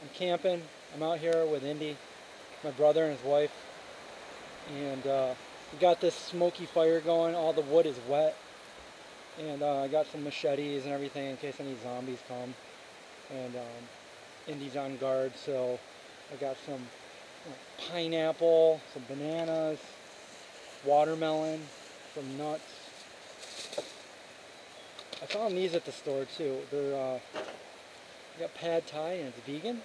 I'm camping. I'm out here with Indy, my brother and his wife. And uh, we got this smoky fire going. All the wood is wet. And uh, I got some machetes and everything in case any zombies come. And um, Indy's on guard, so I got some you know, pineapple, some bananas, watermelon, some nuts. I found these at the store too. They're uh, I got pad thai and it's vegan.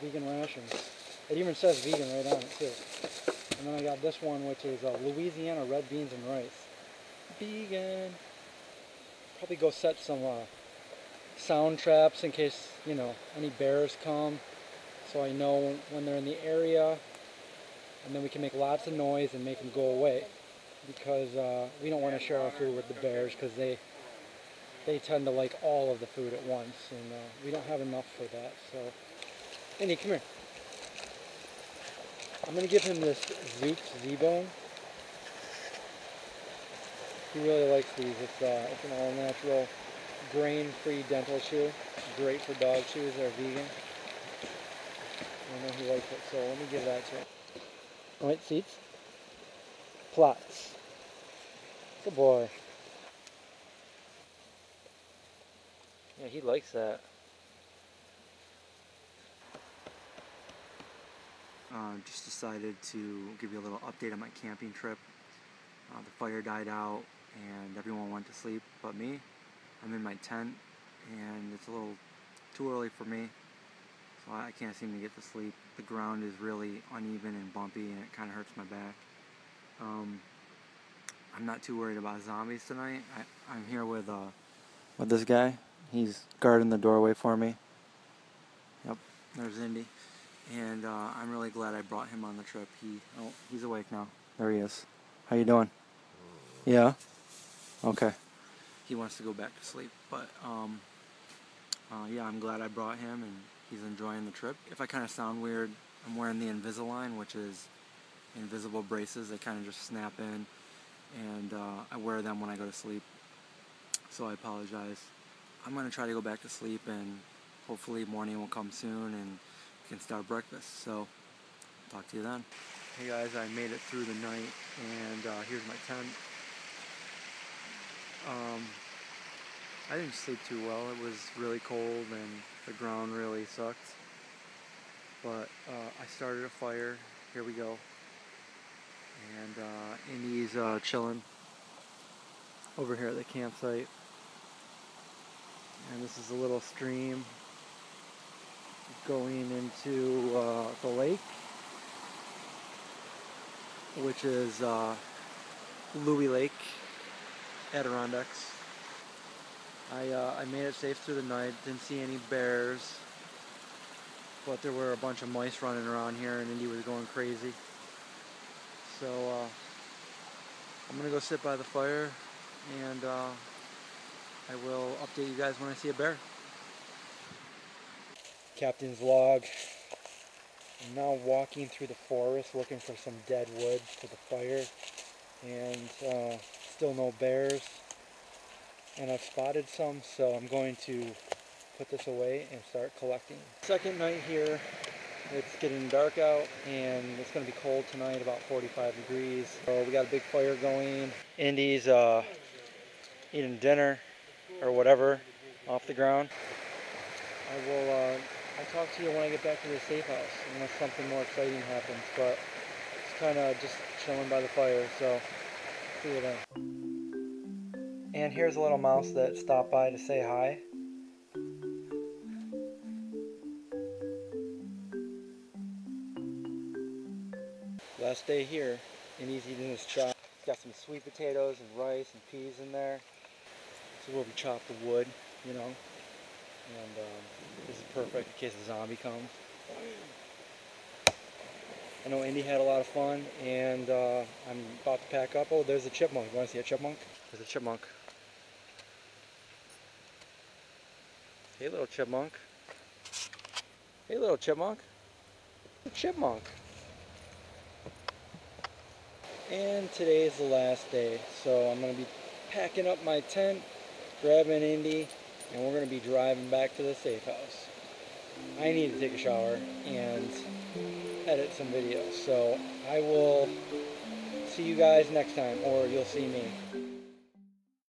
Vegan rations. It even says vegan right on it too. And then I got this one which is uh, Louisiana red beans and rice. Vegan. Probably go set some uh, sound traps in case, you know, any bears come. So I know when they're in the area. And then we can make lots of noise and make them go away. Because uh, we don't want to share our food with the bears because they they tend to like all of the food at once. And uh, we don't have enough for that. So, Indy, come here. I'm to give him this Zuke's Z-Bone. He really likes these. It's, uh, it's an all-natural grain-free dental chew. Great for dog chews that are vegan. I know he likes it, so let me give that to him. Alright, seats. Plots. Good boy. Yeah, he likes that. Uh, just decided to give you a little update on my camping trip. Uh, the fire died out and everyone went to sleep but me. I'm in my tent and it's a little too early for me so I can't seem to get to sleep. The ground is really uneven and bumpy and it kind of hurts my back. Um, I'm not too worried about zombies tonight. I, I'm here with uh, with this guy. He's guarding the doorway for me. Yep, there's Indy. And uh, I'm really glad I brought him on the trip. He oh, he's awake now. There he is. How you doing? Yeah. Okay. He wants to go back to sleep, but um, uh, yeah, I'm glad I brought him, and he's enjoying the trip. If I kind of sound weird, I'm wearing the Invisalign, which is invisible braces. They kind of just snap in, and uh, I wear them when I go to sleep. So I apologize. I'm gonna try to go back to sleep, and hopefully morning will come soon, and we can start breakfast. So, talk to you then. Hey guys, I made it through the night, and uh, here's my tent. Um, I didn't sleep too well. It was really cold, and the ground really sucked. But uh, I started a fire. Here we go. And uh, Indy's uh, chilling over here at the campsite. And this is a little stream going into uh, the lake, which is uh, Lewey Lake, Adirondacks. I, uh, I made it safe through the night, didn't see any bears, but there were a bunch of mice running around here and Indy was going crazy. So uh, I'm going to go sit by the fire and uh, I will update you guys when I see a bear captain's log. I'm now walking through the forest looking for some dead wood for the fire and uh, still no bears and I've spotted some so I'm going to put this away and start collecting. Second night here it's getting dark out and it's going to be cold tonight about 45 degrees so we got a big fire going. Indy's uh, eating dinner or whatever off the ground. I will uh, I'll talk to you when I get back to the safe house, unless something more exciting happens, but it's kind of just chilling by the fire, so see you then. And here's a little mouse that stopped by to say hi. Last day here, eating his chop. He's got some sweet potatoes and rice and peas in there. So where we chop the wood, you know. And um, this is perfect in case a zombie comes. I know Indy had a lot of fun, and uh, I'm about to pack up. Oh, there's a chipmunk. You want to see a chipmunk? There's a chipmunk. Hey, little chipmunk. Hey, little chipmunk. Chipmunk. And today is the last day, so I'm going to be packing up my tent, grabbing Indy, and we're going to be driving back to the safe house. I need to take a shower and edit some videos, so I will see you guys next time, or you'll see me.